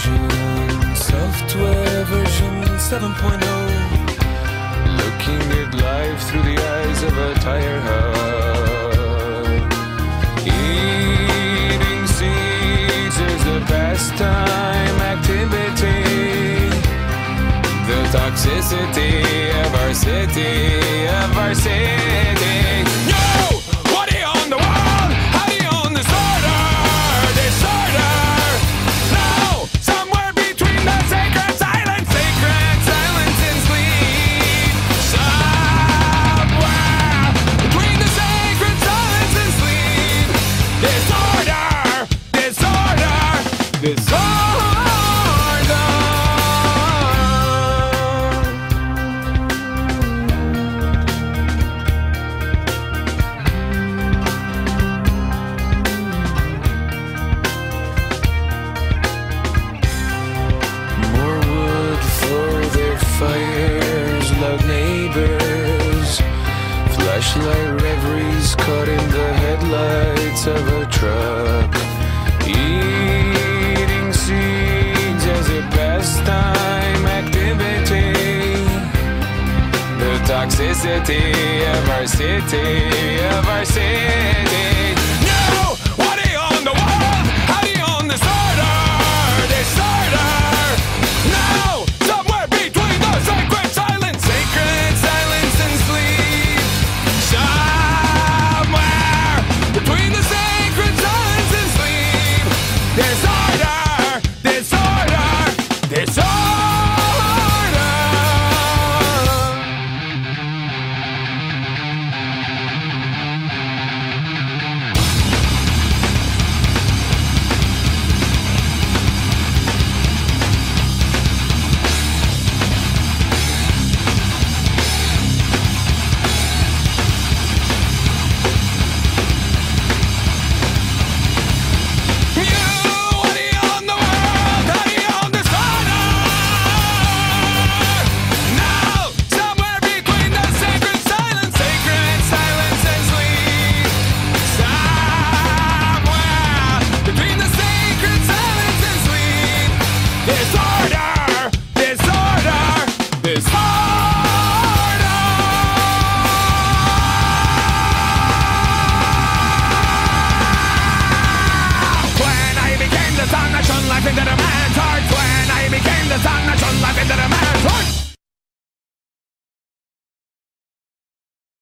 version, software version 7.0. Looking at life through the eyes of a tire hub. Eating seeds is the best time activity. The toxicity of our city, of our city. Flashlight reveries caught in the headlights of a truck. Toxicity of our city, of our city.